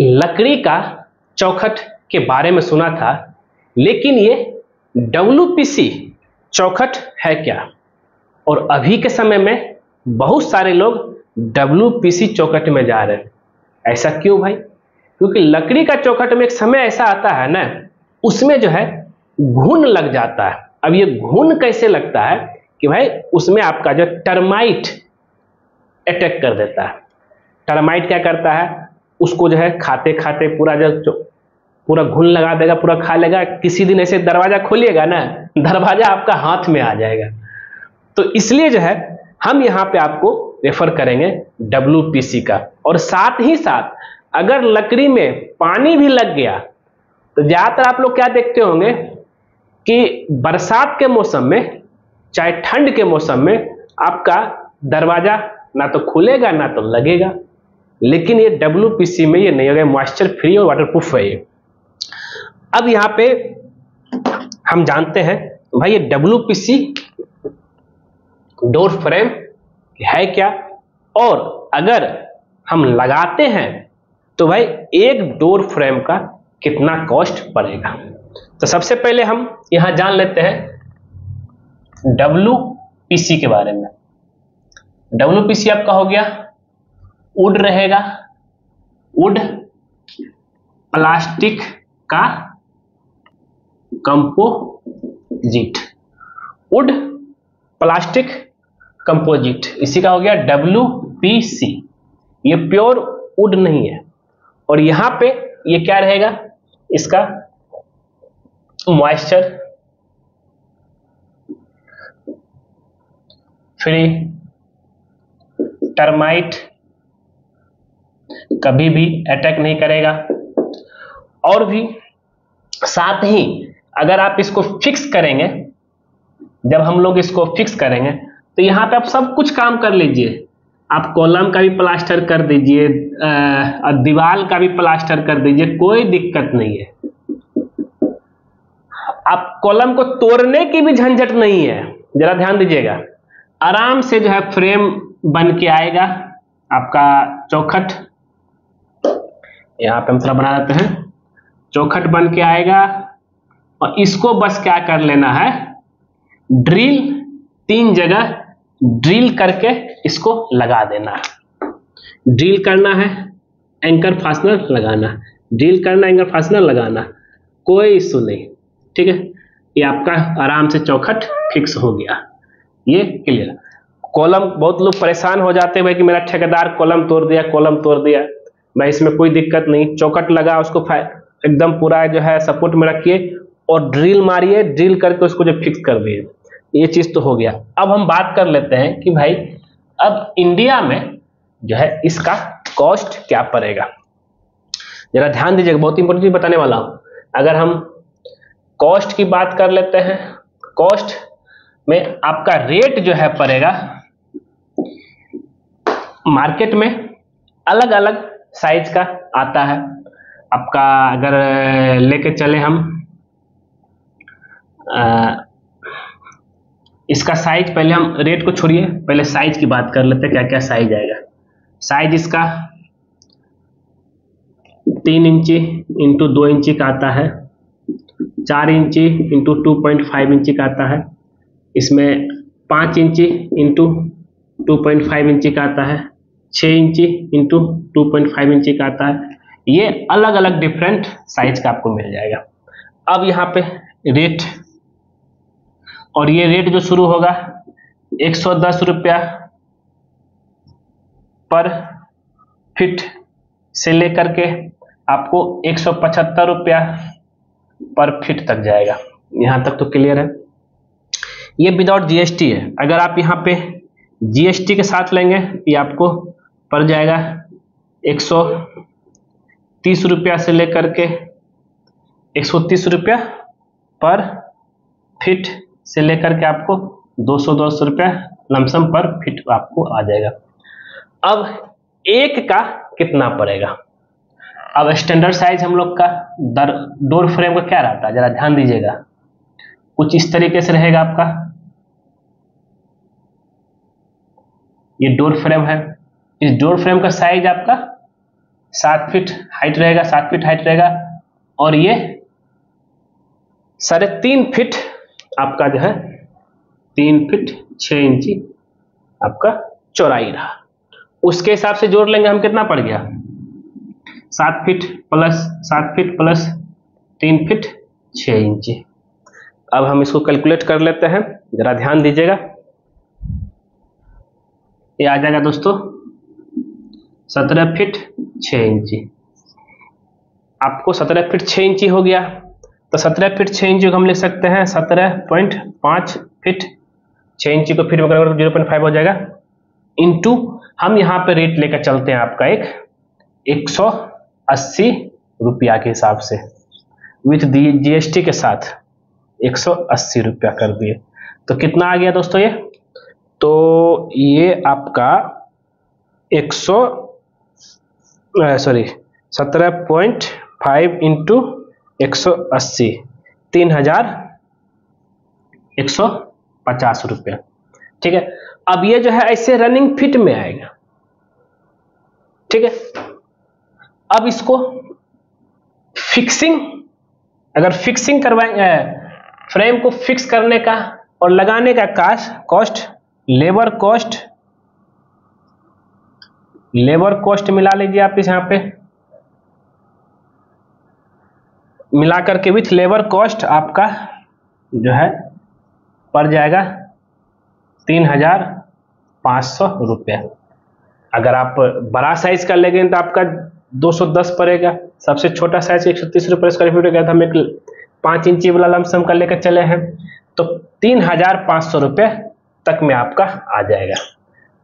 लकड़ी का चौखट के बारे में सुना था, लेकिन ये डब्ल्यू चौखट है क्या? और अभी के समय में बहुत सारे लोग डब्ल्यू चौखट में जा रहे हैं। ऐसा क्यों भाई? क्योंकि लकड़ी का चौखट में एक समय ऐसा आता है ना, उसमें जो है घुन लग जाता है। अब ये घुन कैसे लगता है कि भाई उसमें आपका जो टर्माइट अटैक कर देता है। टर्माइट क्या करता है? उसको जो है खाते खाते पूरा जो पूरा घुन लगा देगा, पूरा खा लेगा। किसी दिन ऐसे दरवाज़ा खोलिएगा ना, दरवाज़ा आपका हाथ में आ जाएगा। तो इसलिए जो है, हम यहाँ पे आपको रेफर करेंगे डब्ल्यूपीसी का। और साथ ही साथ, अगर लकड़ी में पानी भी लग गया तो ज़्यादातर आप लोग क्या देखते होंगे कि बरसात के मौसम में, चाहे ठंड के मौसम में, आपका दरवाज़ा ना तो खुलेगा, ना तो लगेगा। लेकिन ये डब्ल्यू में ये नहीं होगा मॉइस्चर फ्री और वाटर प्रूफ है ये। अब यहाँ पे हम जानते हैं, भाई ये डब्ल्यूपीसी डोर फ्रेम है क्या? और अगर हम लगाते हैं तो भाई एक डोर फ्रेम का कितना कॉस्ट पड़ेगा तो सबसे पहले हम यहाँ जान लेते हैं डब्ल्यू के बारे में। डब्ल्यू आपका हो गया वुड रहेगा। वुड प्लास्टिक का कंपोजिट वुड प्लास्टिक कंपोजिट इसी का हो गया डब्ल्यू पी सी ये प्योर वुड नहीं है। और यहाँ पे ये क्या रहेगा? इसका मॉइस्चर फ्री टर्माइट कभी भी अटैक नहीं करेगा। और भी साथ ही अगर आप इसको फिक्स करेंगे, जब हम लोग इसको फिक्स करेंगे तो यहाँ पे आप सब कुछ काम कर लीजिए। आप कॉलम का भी प्लास्टर कर दीजिए दीवार का भी प्लास्टर कर दीजिए, कोई दिक्कत नहीं है। आप कॉलम को तोड़ने की भी झंझट नहीं है। जरा ध्यान दीजिएगा। आराम से जो है फ्रेम बन के आएगा, आपका चौखट। यहाँ पे हम थोड़ा बना देते हैं। चौखट बन के आएगा। और इसको बस क्या कर लेना है? ड्रिल, तीन जगह ड्रिल करके इसको लगा देना है। ड्रिल करना है, एंकर फास्टनर लगाना ड्रिल करना, एंकर फास्टनर लगाना कोई इशू नहीं, ठीक है? ये आपका आराम से चौखट फिक्स हो गया। ये क्लियर कॉलम, बहुत लोग परेशान हो जाते हैं भाई कि मेरा ठेकेदार कॉलम तोड़ दिया, कॉलम तोड़ दिया। भाई, इसमें कोई दिक्कत नहीं। चौकट लगा, उसको एकदम पूरा जो है सपोर्ट में रखिए और ड्रिल मारिए ड्रिल करके उसको जो फिक्स कर दिए। ये चीज़ तो हो गया। अब हम बात कर लेते हैं कि भाई, अब इंडिया में जो है इसका कॉस्ट क्या पड़ेगा? जरा ध्यान दीजिएगा बहुत इंपॉर्टेंट चीज़ बताने वाला हूँ। अगर हम कॉस्ट की बात कर लेते हैं कॉस्ट में आपका रेट जो है पड़ेगा मार्केट में अलग अलग साइज़ का आता है। आपका अगर लेके चले हम आ, इसका साइज़ पहले हम रेट को छोड़िए पहले साइज़ की बात कर लेते क्या क्या साइज़ आएगा। साइज़ इसका तीन इंची इंटू दो इंची का आता है चार इंची इंटू टू पॉइंट फाइव इंची का आता है इसमें पाँच इंची इंटू टू पॉइंट फाइव इंची का आता है छः इंची इंटू टू पॉइंट फाइव इंची का आता है। ये अलग अलग डिफरेंट साइज़ का आपको मिल जाएगा। अब यहाँ पे रेट और ये रेट जो शुरू होगा, एक सौ दस रुपया पर फिट से लेकर के आपको एक सौ पचहत्तर रुपया पर फिट तक जाएगा। यहाँ तक तो क्लियर है। ये विदाउट जीएसटी है। अगर आप यहाँ पे जीएसटी के साथ लेंगे, ये आपको पड़ जाएगा। एक सौ तीस रुपया से लेकर के एक सौ तीस रुपया पर फिट से लेकर के आपको दो सौ दो सौ रुपया लमसम पर फिट आपको आ जाएगा। अब एक का कितना पड़ेगा? अब स्टैंडर्ड साइज़ हम लोग का दर डोर फ्रेम का क्या रहता है? जरा ध्यान दीजिएगा। कुछ इस तरीके से रहेगा आपका। ये डोर फ्रेम है। इस डोर फ्रेम का साइज़ आपका सात फीट हाइट रहेगा, सात फीट हाइट रहेगा और ये साढ़े तीन फीट आपका जो है, तीन फीट छह इंची आपका चौड़ाई रहा। उसके हिसाब से जोड़ लेंगे हम कितना पड़ गया? सात फीट प्लस सात फीट प्लस तीन फीट छह इंची। अब हम इसको कैलकुलेट कर लेते हैं। जरा ध्यान दीजिएगा। ये आ जाएगा दोस्तों। सत्रह फीट छह इंची। आपको सत्रह फीट छह इंची हो गया। तो सत्रह फीट छह इंची को हम लिख सकते हैं सत्रह पॉइंट पाँच फीट छह इंची को फीट में ज़ीरो पॉइंट फाइव हो जाएगा। इंटू हम यहाँ पे रेट लेकर चलते हैं आपका एक एक सौ अस्सी रुपया के हिसाब से। विथ दी जीएसटी के साथ एक सौ अस्सी रुपया कर दिए। तो कितना आ गया दोस्तों ये? तो ये आपका एक सौ सॉरी सत्रह पॉइंट फाइव इंटू एक सौ अस्सी, तीन हज़ार एक सौ पचास रुपया। ठीक है? अब ये जो है, ऐसे रनिंग फिट में आएगा। ठीक है? अब इसको फिक्सिंग अगर फिक्सिंग करवाएँगे फ्रेम को फिक्स करने का और लगाने का cost cost labour cost labour cost मिला लीजिए आप इस यहाँ पे। मिला करके विथ लेबर कॉस्ट आपका जो है, पड़ जाएगा तीन हज़ार पाँच सौ रुपये। अगर आप बड़ा साइज़ का लेंगे तो आपका 210 पड़ेगा। सबसे छोटा साइज़ एक सौ तीस रुपये स्क्वायर फीट गया था। हम एक पाँच इंची वाला लमसम का लेकर चले हैं। तो तीन हज़ार पाँच सौ रुपये तक में आपका आ जाएगा।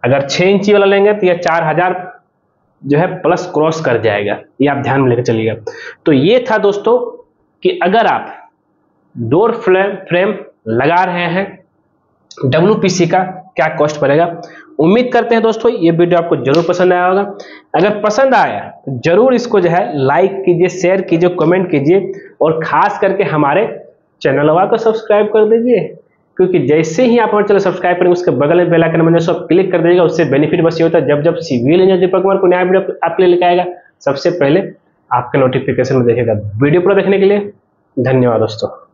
अगर छः इंची वाला लेंगे तो यह चार हज़ार जो है प्लस क्रॉस कर जाएगा। ये आप ध्यान में लेकर चलिएगा। तो ये था दोस्तों कि अगर आप डोर फ्रेम फ्रेम लगा रहे हैं डब्ल्यू का क्या कॉस्ट पड़ेगा? उम्मीद करते हैं दोस्तों, ये वीडियो आपको ज़रूर पसंद आया होगा। अगर पसंद आया तो ज़रूर इसको जो है लाइक कीजिए शेयर कीजिए कमेंट कीजिए और खास करके हमारे चैनल वाला को सब्सक्राइब कर दीजिए। क्योंकि जैसे ही आप हमारे चैनल सब्सक्राइब करेंगे, उसके बगल में बेलाइकन बने सब क्लिक कर देगा, उससे बेनिफिट बस ये होता है, जब जब सिविल इंजीनियर दीपक कुमार को नया वीडियो आपके लिए लेकर आएगा, सबसे पहले आपके नोटिफिकेशन में देखेगा वीडियो पूरा देखने के लिए धन्यवाद दोस्तों।